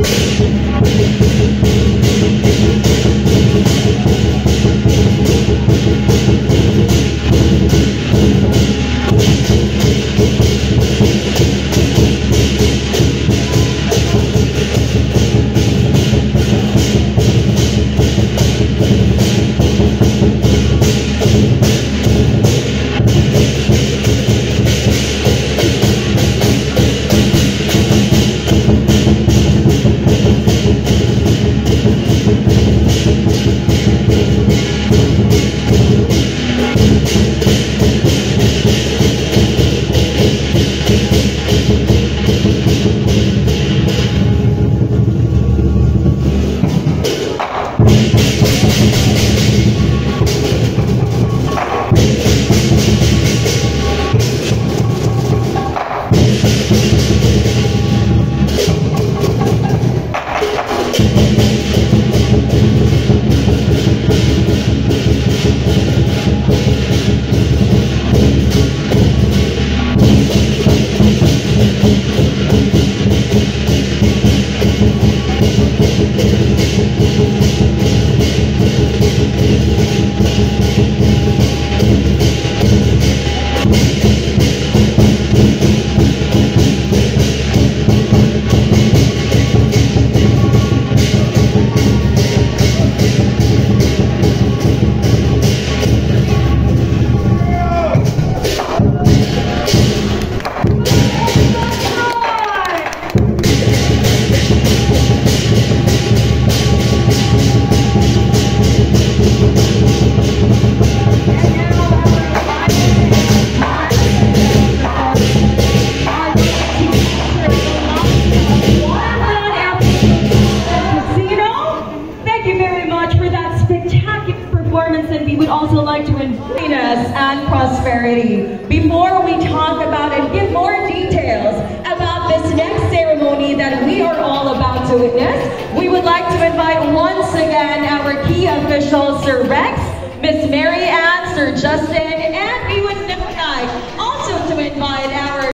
and to us and prosperity. Before we talk about and give more details about this next ceremony that we are all about to witness, we would like to invite once again our key officials, Sir Rex, Miss Mary Ann, Sir Justin, and we would like also to invite our